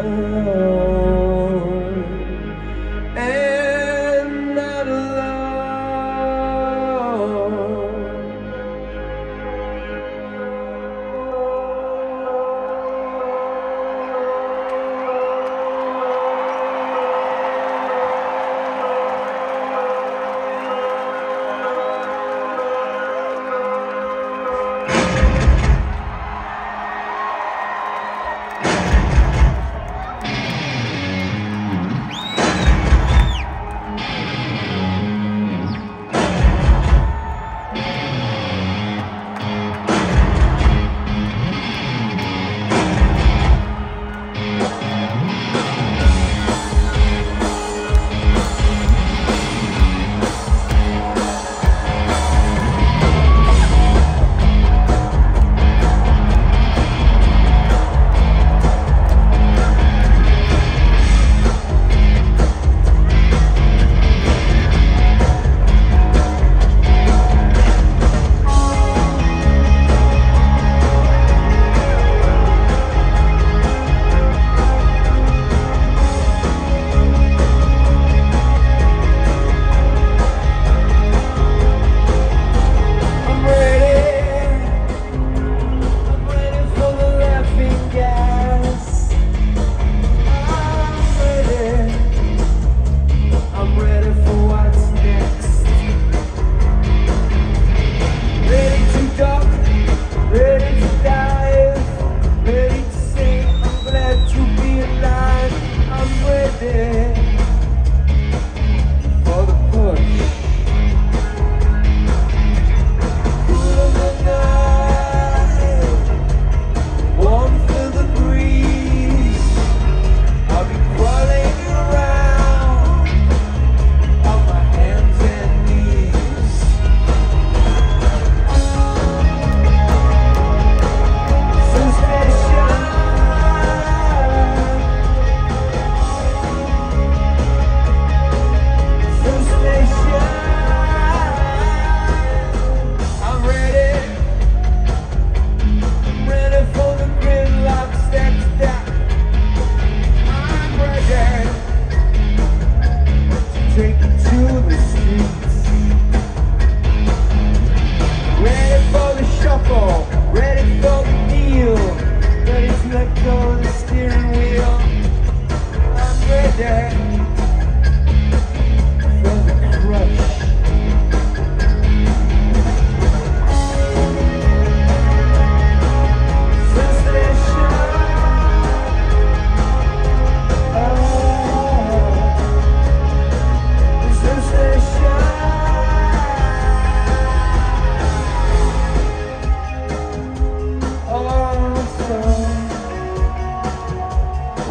Oh.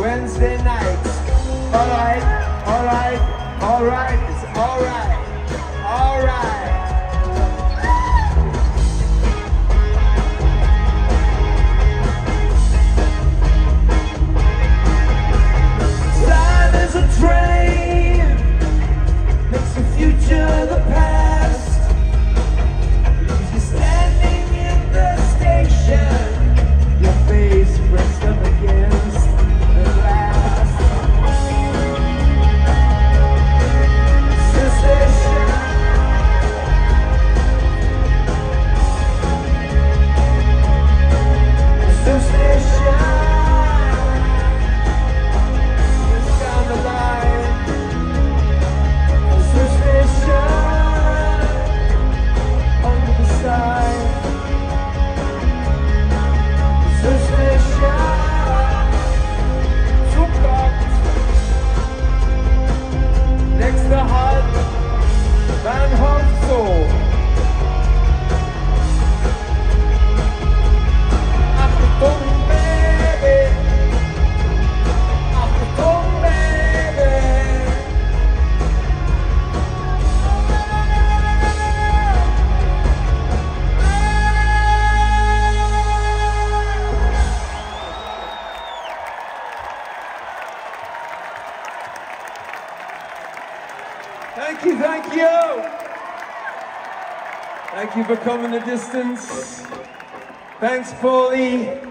Wednesday nights. Alright, alright, alright, it's alright, alright. Thank you, thank you. Thank you for coming the distance. Thanks, Paulie.